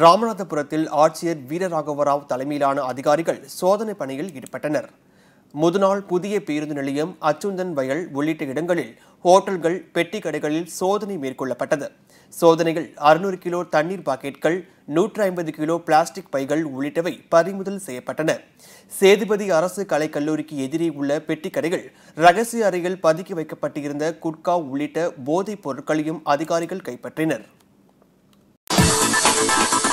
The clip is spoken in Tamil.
ராமநாதபுரத்தில் ஆட்சியர் வீரராகவராவ் தலைமையிலான அதிகாரிகள் சோதனை பணியில் ஈடுபட்டனர். முதுநாள் புதிய பேருந்து நிலையம் அச்சுந்தன் வயல் உள்ளிட்ட இடங்களில் ஹோட்டல்கள் பெட்டி கடைகளில் சோதனை மேற்கொள்ளப்பட்டது. சோதனைகள் அறுநூறு கிலோ தண்ணீர் பாக்கெட்கள் நூற்றி ஐம்பது கிலோ பிளாஸ்டிக் பைகள் உள்ளிட்டவை பறிமுதல் செய்யப்பட்டன. சேதுபதி அரசு கலைக்கல்லூரிக்கு எதிரே உள்ள பெட்டி கடைகள் ரகசிய அறையில் பதுக்கி வைக்கப்பட்டிருந்த குட்கா உள்ளிட்ட போதைப் பொருட்களையும் அதிகாரிகள் கைப்பற்றினர். Thank you.